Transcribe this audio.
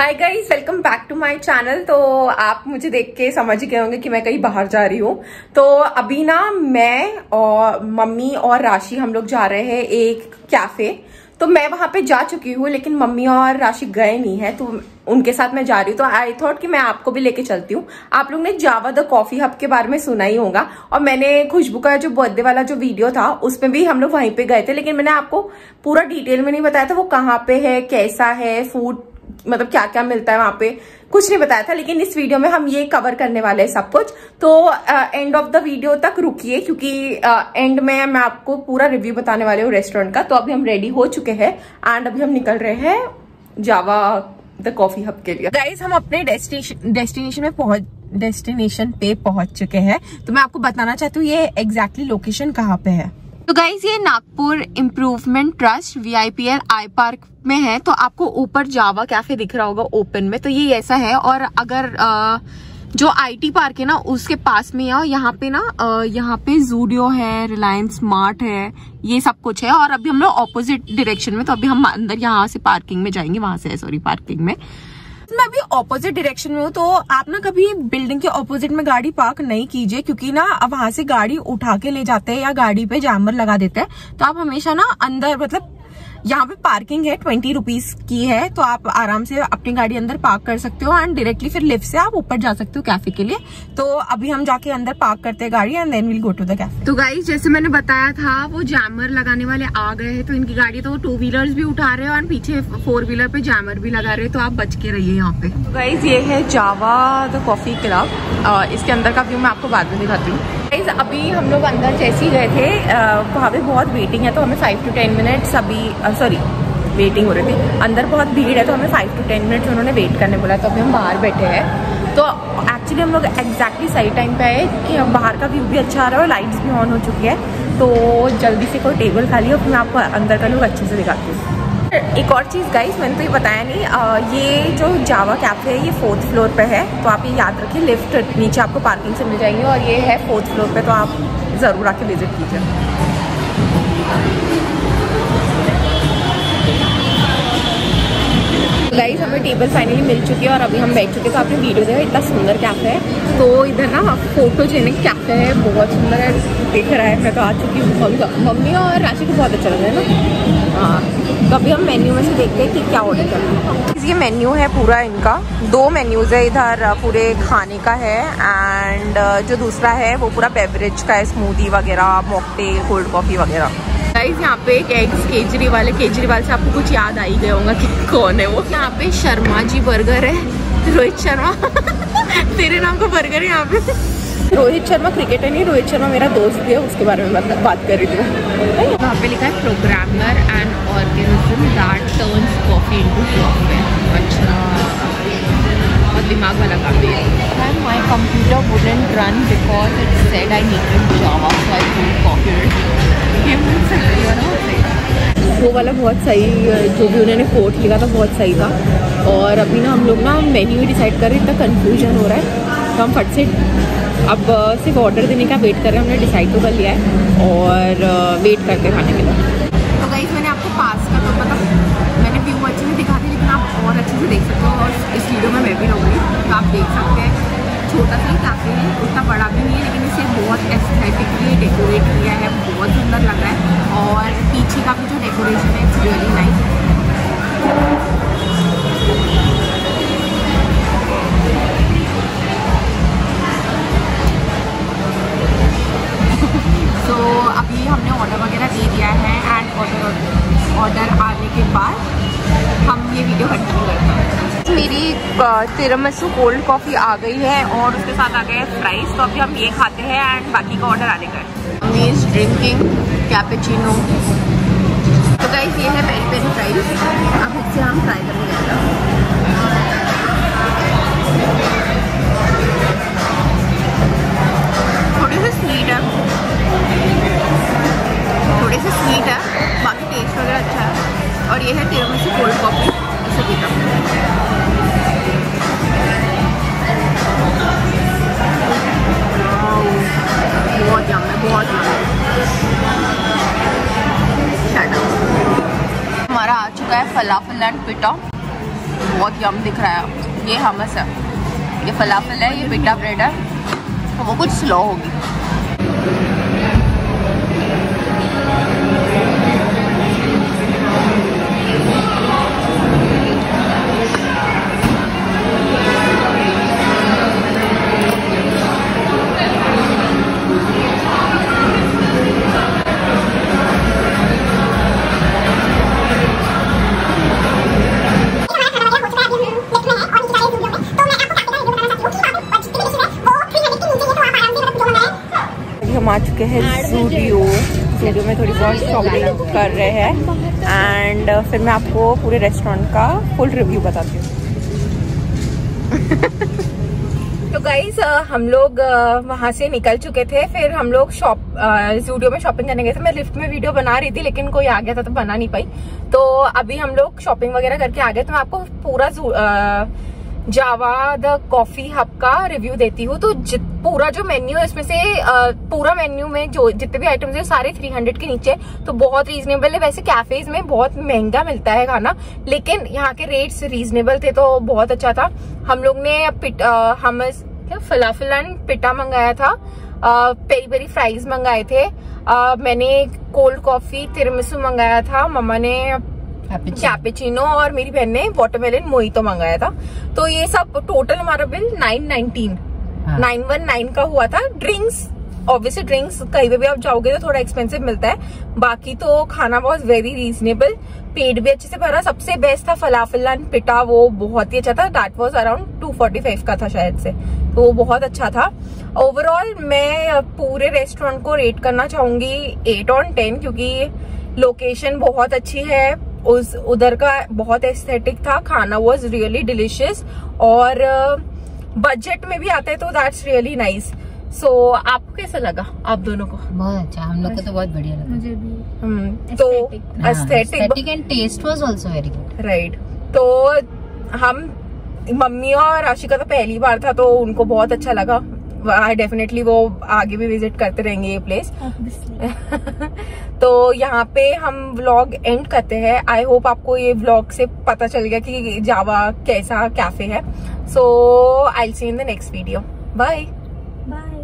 Hi guys welcome back to my channel तो आप मुझे देख के समझ गए होंगे कि मैं कहीं बाहर जा रही हूँ। तो अभी ना मैं और मम्मी और राशि हम लोग जा रहे हैं एक कैफ़े तो मैं वहाँ पे जा चुकी हूँ, लेकिन मम्मी और राशि गए नहीं है तो उनके साथ मैं जा रही हूँ। तो आई थॉट कि मैं आपको भी लेके चलती हूँ। आप लोग ने जावा द कॉफ़ी हब के बारे में सुना ही होगा। और मैंने खुशबू का जो बर्थडे वाला जो वीडियो था, उसमें भी हम लोग वहीं पे गए थे, लेकिन मैंने आपको पूरा डिटेल में नहीं बताया था, वो कहाँ पे है, कैसा है फ़ूड मतलब क्या क्या मिलता है वहाँ पे, कुछ नहीं बताया था, लेकिन इस वीडियो में हम ये कवर करने वाले हैं सब कुछ। तो एंड ऑफ़ द वीडियो तक रुकिए, क्योंकि एंड में मैं आपको पूरा रिव्यू बताने वाले हूँ रेस्टोरेंट का। तो अभी हम रेडी हो चुके हैं एंड अभी हम निकल रहे हैं जावा द कॉफ़ी हब के लिए। गाइज़ हम अपने डेस्टिनेशन डेस्टिनेशन में पहुँच डेस्टिनेशन पे पहुँच चुके हैं। तो मैं आपको बताना चाहती हूँ, ये एग्जैक्टली लोकेशन कहाँ पे है? तो गाइज़ ये Nagpur improvement trust V I P L I park में है तो आपको ऊपर जावा कैफ़े दिख रहा होगा ओपन में तो ये ऐसा है और अगर आ, जो आईटी पार्क है ना उसके पास में है और यहाँ पे ना यहाँ पे जूडियो है रिलायंस मार्ट है ये सब कुछ है और अभी हम लोग ऑपोजिट डायरेक्शन में तो अभी हम अंदर यहाँ से पार्किंग में जाएँगे वहाँ से सॉरी पार्किंग में। मैं अभी ऑपोजिट डायरेक्शन में हूँ तो आप ना कभी बिल्डिंग के ऑपोजिट में गाड़ी पार्क नहीं कीजिए, क्योंकि ना अब वहाँ से गाड़ी उठा के ले जाते हैं या गाड़ी पे जैमर लगा देते हैं तो आप हमेशा ना अंदर मतलब यहाँ पे पार्किंग है ट्वेंटी रुपीज़ की है तो आप आराम से अपनी गाड़ी अंदर पार्क कर सकते हो एंड डायरेक्टली फिर लिफ्ट से आप ऊपर जा सकते हो कैफ़े के लिए। तो अभी हम जाके अंदर पार्क करते हैं गाड़ी and then will go to the cafe तो गाइज़ जैसे मैंने बताया था वो जैमर लगाने वाले आ गए हैं तो इनकी गाड़ी तो टू व्हीलर्स भी उठा रहे हो एंड पीछे फोर व्हीलर पे जैमर भी लगा रहे हो तो आप बच के रहिए यहाँ पे। तो गाइज़ ये है जावा द कॉफ़ी क्लब इसके अंदर का व्यू मैं आपको बाद में दिखाती हूँ। अभी हम लोग अंदर जैसे ही गए थे वहाँ पे बहुत वेटिंग है तो हमें फाइव टू टेन मिनट्स अभी सॉरी वेटिंग हो रही थी। अंदर बहुत भीड़ है तो हमें फाइव टू टेन मिनट्स उन्होंने वेट करने बोला तो अभी हम बाहर बैठे हैं। तो एक्चुअली हम लोग एग्जैक्टली सही टाइम पे आए कि बाहर का व्यू भी अच्छा आ रहा है और लाइट्स भी ऑन हो चुकी है। तो जल्दी से कोई टेबल खाली और मैं आपको अंदर का लोग अच्छे से दिखाती हूँ। एक और चीज़ गाइस मैंने तो ये बताया नहीं आ, ये जो जावा कैफ़े है ये फोर्थ फ्लोर पे है तो आप ये याद रखिए लिफ्ट नीचे आपको पार्किंग से मिल जाएँगे और ये है फोर्थ फ्लोर पे तो आप ज़रूर आके विज़िट कीजिए। गाइस हमें टेबल फाइनली मिल चुकी है और अभी हम बैठ चुके हैं। तो आपने वीडियो देखा, इतना सुंदर कैफ़े है। तो इधर ना फ़ोटो फोटोजेनिक कैफ़े है, बहुत सुंदर है। दिख रहा है, मैं तो आ चुकी हूँ। मम्मी और राशि को बहुत अच्छा लग रहा है ना? हाँ तो अभी हम मेन्यू में से देखते हैं कि क्या ऑर्डर करते हैं। ये मेन्यू है पूरा इनका। दो मेन्यूज़ है इधर पूरे खाने का है एंड जो दूसरा है, वो पूरा बेवरेज का है स्मूदी वगैरह मॉकटेल कोल्ड कॉफ़ी वगैरह। गाइस यहाँ पे एक एग्स केजरीवाल है। केजरीवाल से आपको कुछ याद आ ही गया होगा कि कौन है वो। यहाँ पे शर्मा जी बर्गर है। रोहित शर्मा। तेरे नाम का बर्गर है यहाँ पे। रोहित शर्मा क्रिकेटर नहीं रोहित शर्मा मेरा दोस्त भी है उसके बारे में मतलब बात कर रही थी वहाँ पे लिखा है programmer and organism that turns coffee into software अच्छा। और दिमाग वाला काम है my computer wouldn't run because it said I need Java so I copy वो वाला बहुत सही, जो भी उन्होंने कोट लिखा था बहुत सही था। और अभी ना हम लोग ना मेन्यू डिसाइड कर रहे हैं, इतना कन्फ्यूज़न हो रहा है। तो हम फट से अब सिर्फ़ ऑर्डर देने का वेट कर रहे हैं, हमने डिसाइड तो कर लिया है। और वेट करते खाने के लिए। तो गाइज़ मैंने आपको पास का तो मतलब मैंने व्यू अच्छे से दिखा दी लेकिन आप और अच्छे से देख सकते हो, और इस वीडियो में मैं भी रहूँगी तो आप देख सकते हैं। छोटा सा ही काफ़ी है, उतना बड़ा भी नहीं है, लेकिन इसे बहुत एस्थेटिकली डेकोरेट किया है, बहुत सुंदर लग रहा है। और पीछे का भी जो डेकोरेशन है it's really nice tiramisu cold coffee आ गई है और उसके साथ आ गए फ्राइज तो अभी हम ये खाते हैं एंड बाकी का ऑर्डर आने का है। मीन्स ड्रिंकिंग कैपेचिनो तो गाइस ये है पेरी पेरी फ्राइज अब इससे हम ट्राई करेंगे फलाफल एंड पिटा बहुत यम दिख रहा है। ये हमस है। ये फलाफल है, ये पिटा ब्रेड है। तो वो कुछ स्लो होगी। चुके हैं जूडियो जूडियो में थोड़ी बहुत शॉपिंग कर रहे हैं। एंड फिर मैं आपको पूरे रेस्टोरेंट का फुल रिव्यू बताती हूँ। तो गाइज़ हम लोग वहाँ से निकल चुके थे। फिर हम लोग शॉप जूडियो में शॉपिंग करने गए थे। मैं लिफ्ट में वीडियो बना रही थी लेकिन कोई आ गया था तो बना नहीं पाई। तो अभी हम लोग शॉपिंग वगैरह करके आ गए। तो मैं आपको पूरा जावा द कॉफ़ी हब का रिव्यू देती हूँ तो पूरा जो मेन्यू है इसमें से पूरा मेन्यू में जो जितने भी आइटम्स है सारे 300 के नीचे तो बहुत रीजनेबल है। वैसे कैफेज में बहुत महँगा मिलता है खाना लेकिन यहाँ के रेट्स रीजनेबल थे तो बहुत अच्छा था। हम लोग ने हम क्या फलाफिल पिटा मंगाया था। पेरी पेरी फ्राइज मंगाए थे। आ, मैंने कोल्ड कॉफ़ी तिरमिसू मंगाया था। मम्मा ने कैपेचिनो और मेरी बहन ने वाटरमेलन मोई तो मंगाया था। तो ये सब टोटल हमारा bill nine nineteen nine one nine का हुआ था। ड्रिंक्स ऑब्वियसली ड्रिंक्स कहीं पे भी आप जाओगे तो थोड़ा एक्सपेंसिव मिलता है। बाकी तो खाना वॉज़ वेरी रीजनेबल पेट भी अच्छे से भरा। सबसे बेस्ट था फलाफिल एंड पिटा वो बहुत ही अच्छा था। That was around two forty five का था शायद से। तो वो बहुत अच्छा था। ओवरऑल मैं पूरे रेस्टोरेंट को रेट करना चाहूँगी एट ऑन टेन क्योंकि लोकेशन बहुत अच्छी है। उस उधर का बहुत एस्थेटिक था खाना वॉज़ रियली डिलिशियस और बजट uh, में भी आता है तो दैट्स रियली नाइस सो आपको कैसा लगा? आप दोनों को? बहुत अच्छा हम लोग को तो बहुत बढ़िया लगा। मुझे भी। हम्म, तो aesthetic and taste was also very good right तो हम मम्मी और राशि का तो पहली बार था तो उनको बहुत अच्छा लगा। डेफिनेटली वो आगे भी विज़िट करते रहेंगे ये प्लेस तो यहाँ पे हम व्लॉग एंड करते हैं. आई होप आपको ये व्लॉग से पता चल गया कि जावा कैसा कैफ़े है. So I see in the next video bye bye